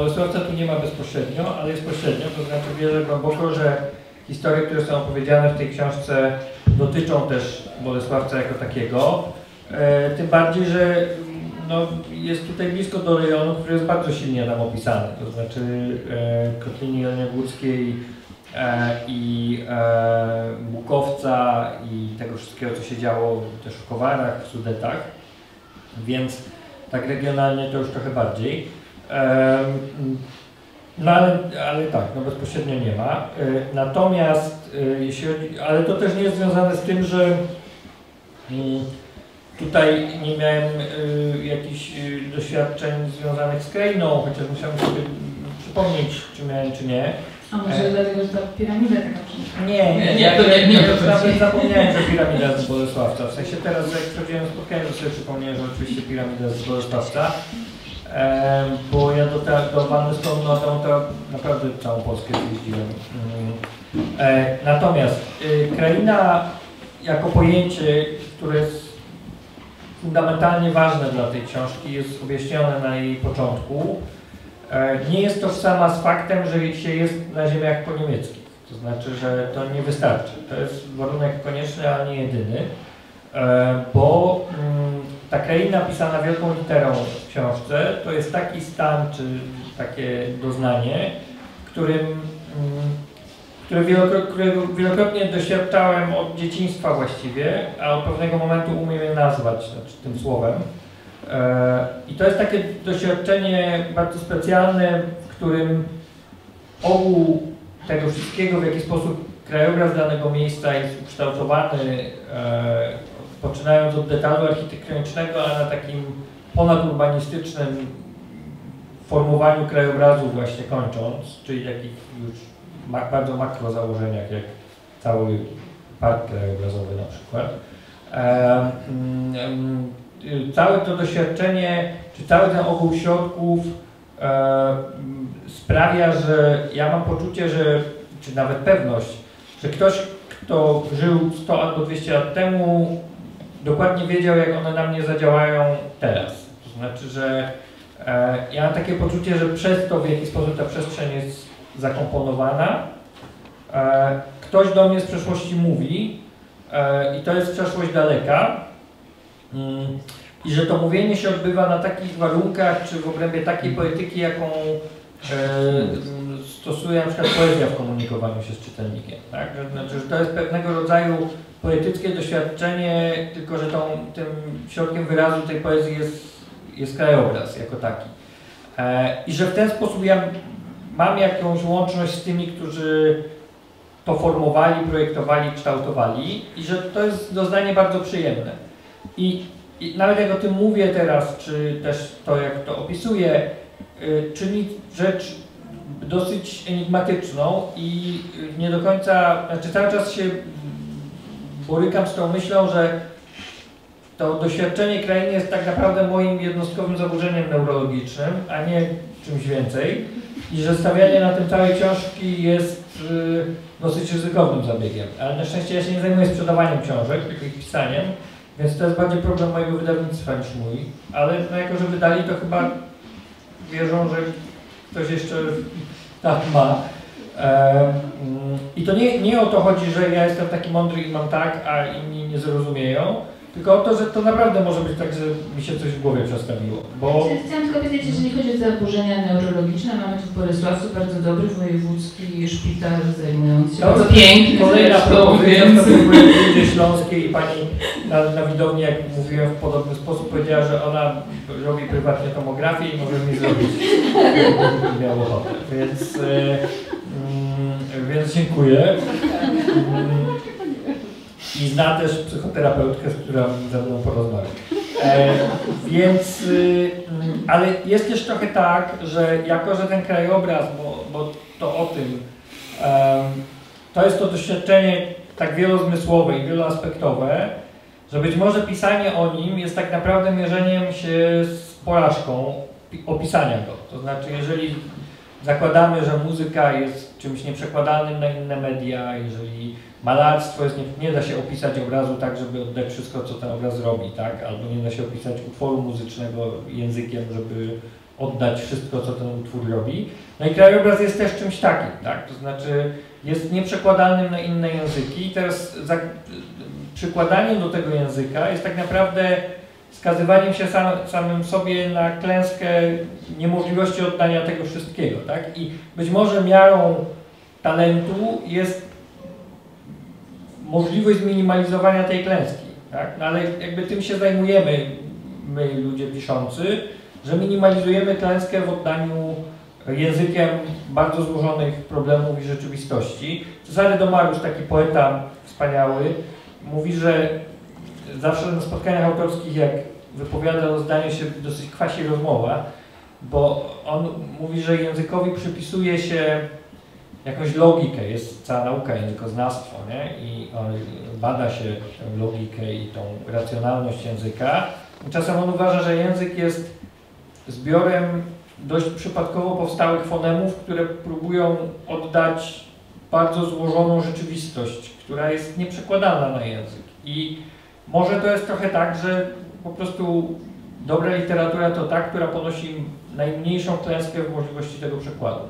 Bolesławca tu nie ma bezpośrednio, ale jest pośrednio, to znaczy wierzę głęboko, że historie, które są opowiedziane w tej książce dotyczą też Bolesławca jako takiego. E, tym bardziej, że no, jest tutaj blisko do rejonu, który jest bardzo silnie tam opisany, to znaczy e, Kotliny Jeleniogórskiej e, i e, Bukowca i tego wszystkiego, co się działo też w Kowarach, w Sudetach, więc tak regionalnie to już trochę bardziej. E, no ale, ale tak, no bezpośrednio nie ma. E, natomiast, e, jeśli chodzi, ale to też nie jest związane z tym, że mm, Tutaj nie miałem y, jakichś doświadczeń związanych z krainą, chociaż musiałem sobie przypomnieć, czy miałem, czy nie. A może e... dlatego, że ta piramida taka Nie, nie, nie, to nie, nie, nie, nawet zapomniałem, że piramida z Bolesławca. W sensie teraz, jak sprawdziłem spotkanie, to sobie przypomniałem, że oczywiście piramida z Bolesławca. E, bo ja do, do Wanny Stone, no naprawdę całą Polskę jeździłem. Mm. E, natomiast y, kraina jako pojęcie, które jest fundamentalnie ważne dla tej książki, jest objaśnione na jej początku, e, nie jest tożsama z faktem, że się jest na ziemiach poniemieckich. To znaczy, że to nie wystarczy. To jest warunek konieczny, a nie jedyny, e, bo mm, ta kraina pisana wielką literą w książce to jest taki stan, czy takie doznanie, którym mm, które wielokrotnie doświadczałem od dzieciństwa właściwie, a od pewnego momentu umiem je nazwać znaczy, tym słowem. E, I to jest takie doświadczenie bardzo specjalne, w którym ogół tego wszystkiego, w jaki sposób krajobraz danego miejsca jest ukształtowany, e, poczynając od detalu architektonicznego, a na takim ponadurbanistycznym formowaniu krajobrazu właśnie kończąc, czyli takich już bardzo makro założeniach, jak cały park krajobrazowy na przykład. całe to doświadczenie, czy cały ten ogół środków sprawia, że ja mam poczucie, że, czy nawet pewność, że ktoś, kto żył 100 albo 200 lat temu, dokładnie wiedział, jak one na mnie zadziałają teraz. To znaczy, że e, ja mam takie poczucie, że przez to, w jaki sposób ta przestrzeń jest zakomponowana. E, ktoś do mnie z przeszłości mówi, e, i to jest przeszłość daleka, mm, i że to mówienie się odbywa na takich warunkach, czy w obrębie takiej poetyki, jaką e, stosuje na przykład poezja w komunikowaniu się z czytelnikiem. Tak? Że, znaczy, że to jest pewnego rodzaju poetyckie doświadczenie, tylko że tą, tym środkiem wyrazu tej poezji jest, jest krajobraz jako taki. I że w ten sposób ja mam jakąś łączność z tymi, którzy to formowali, projektowali, kształtowali i że to jest doznanie bardzo przyjemne. I, i nawet jak o tym mówię teraz, czy też to jak to opisuję, y, czyni rzecz dosyć enigmatyczną i nie do końca, znaczy cały czas się borykam z tą myślą, że to doświadczenie krainy jest tak naprawdę moim jednostkowym zaburzeniem neurologicznym, a nie czymś więcej i że stawianie na tym całej książki jest y, dosyć ryzykownym zabiegiem. Ale na szczęście ja się nie zajmuję sprzedawaniem książek, tylko ich pisaniem, więc to jest bardziej problem mojego wydawnictwa niż mój. Ale no, jako, że wydali, to chyba wierzą, że ktoś jeszcze tak ma. E, I to nie, nie o to chodzi, że ja jestem taki mądry i mam tak, a inni nie zrozumieją, tylko o to, że to naprawdę może być tak, że mi się coś w głowie przestawiło. Bo... Chciałam tylko powiedzieć, jeżeli chodzi o zaburzenia neurologiczne, mamy tu w Bolesławcu bardzo dobry wojewódzki szpital zajmujący się bardzo piękny Kolejna propozycja więc... śląskiej i pani na, na widowni, jak mówiłem w podobny sposób, powiedziała, że ona robi prywatnie tomografię i może mi zrobić miał ochotę. Więc, yy, yy, więc dziękuję. Yy, i zna też psychoterapeutkę, z którą ze mną porozmawiać. E, więc, y, mm, ale jest też trochę tak, że jako, że ten krajobraz, bo, bo to o tym, e, to jest to doświadczenie tak wielozmysłowe i wieloaspektowe, że być może pisanie o nim jest tak naprawdę mierzeniem się z porażką opisania go. To znaczy, jeżeli zakładamy, że muzyka jest czymś nieprzekładalnym na inne media, jeżeli malarstwo jest, nie, nie, da się opisać obrazu tak, żeby oddać wszystko, co ten obraz robi, tak? Albo nie da się opisać utworu muzycznego językiem, żeby oddać wszystko, co ten utwór robi. No i krajobraz jest też czymś takim, tak? To znaczy jest nieprzekładalnym na inne języki i teraz przykładaniem do tego języka jest tak naprawdę skazywaniem się sam, samym sobie na klęskę niemożliwości oddania tego wszystkiego, tak? I być może miarą talentu jest możliwość zminimalizowania tej klęski, tak? No ale jakby tym się zajmujemy my, ludzie piszący, że minimalizujemy klęskę w oddaniu językiem bardzo złożonych problemów i rzeczywistości. Cezary Domarusz, taki poeta wspaniały, mówi, że zawsze na spotkaniach autorskich, jak wypowiada o się dosyć kwasi rozmowa, bo on mówi, że językowi przypisuje się jakąś logikę, jest cała nauka językoznawstwo, nie? I on bada się tę logikę i tą racjonalność języka. Czasem on uważa, że język jest zbiorem dość przypadkowo powstałych fonemów, które próbują oddać bardzo złożoną rzeczywistość, która jest nieprzekładalna na język. I może to jest trochę tak, że po prostu dobra literatura to ta, która ponosi najmniejszą klęskę w możliwości tego przekładu.